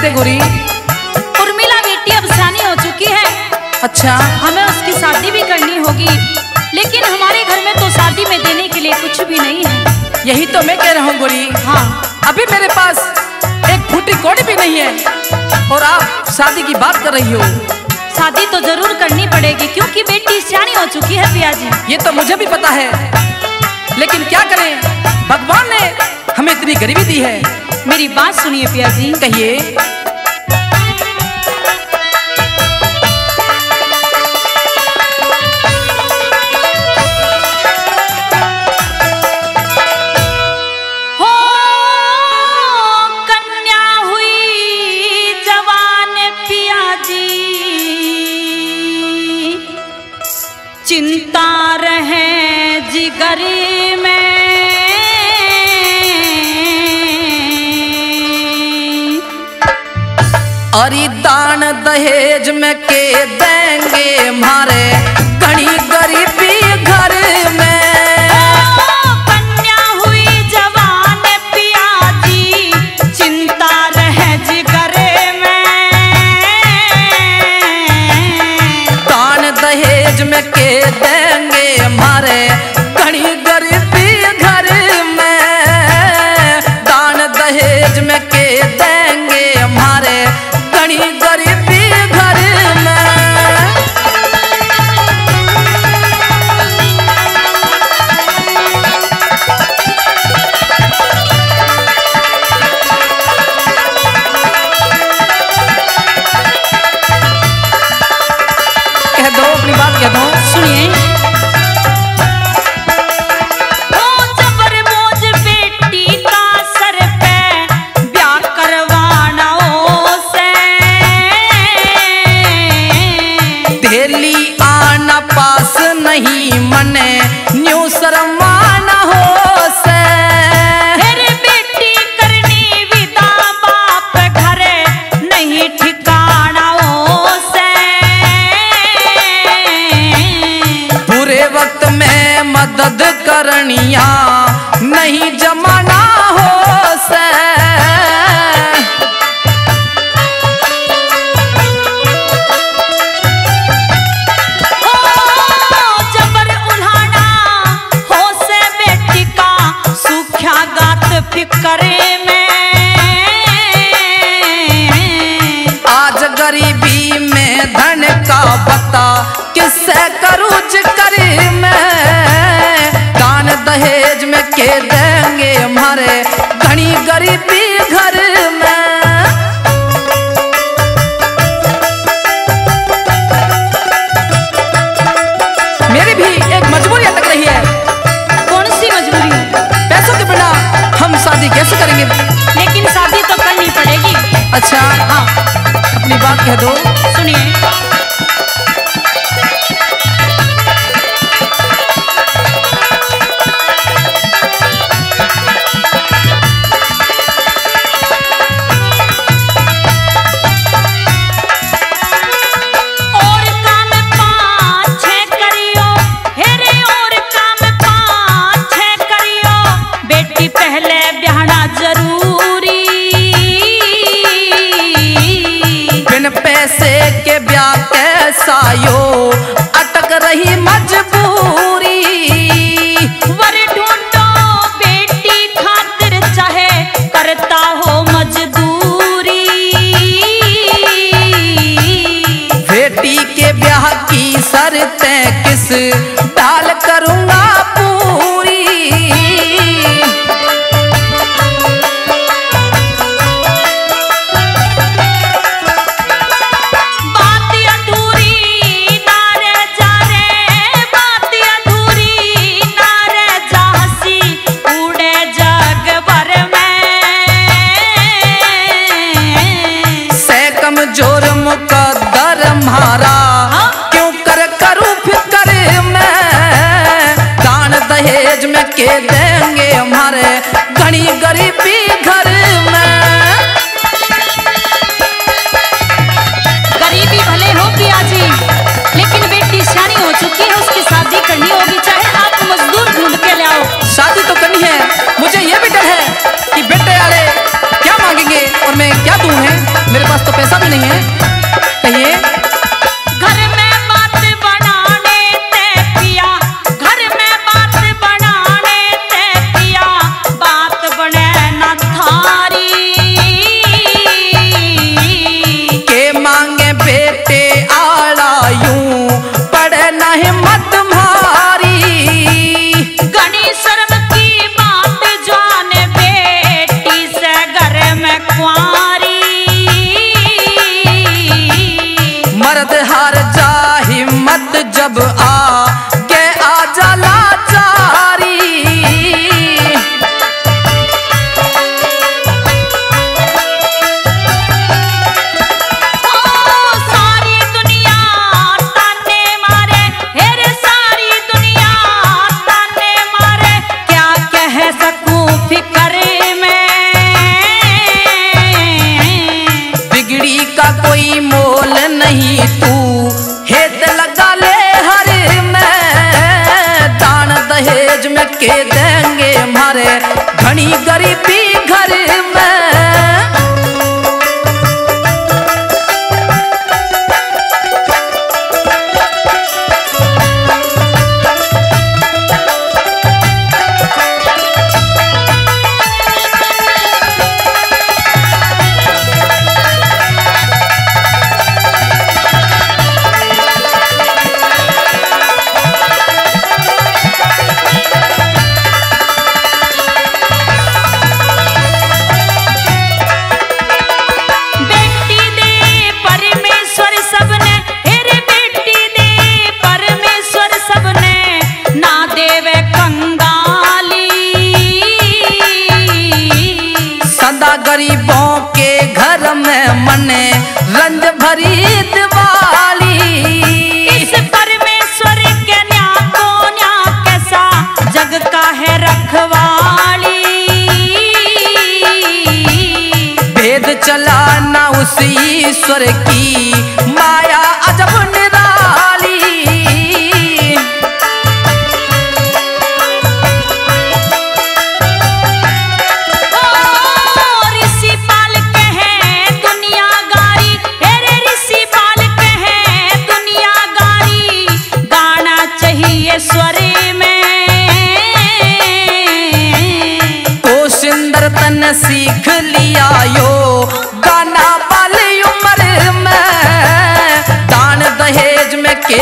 कहते गोरी। उर्मिला बेटी अब सयानी हो चुकी है। अच्छा। हमें उसकी शादी भी करनी होगी। लेकिन हमारे घर में तो शादी में देने के लिए कुछ भी नहीं है। यही तो मैं कह रहा हूँ गोरी। हाँ। अभी मेरे पास एक फूटी कोड़ी भी नहीं है। और आप शादी की बात कर रही हो। शादी तो ज़रूर करनी पड़ेगी क्योंकि बेटी सयानी हो चुकी है पिया जी। ये तो मुझे भी पता है। लेकिन क्या करें? भगवान ने हमें इतनी गरीबी दी है। मेरी बात सुनिए पिया जी। कहिए। कन्या हुई जवान पिया जी। चिंता रहे जिगर में अरे दान दहेज में के देंगे मारे। घनी किससे करूच करी मैं? दान दहेज में के देंगे हमारे? घनी गरीबी घर मजबूरी। खातिर चाहे करता हो मजदूरी। बेटी के ब्याह की शर्तें किस गरीबों के घर में मने रंज भरी दिवाली। इस परमेश्वर के न्या को न्या कैसा जग का है रखवाली। भेद चला ना उस ईश्वर की सुंदर सीख लिया यो। गाना वाली उम्र में दान दहेज में के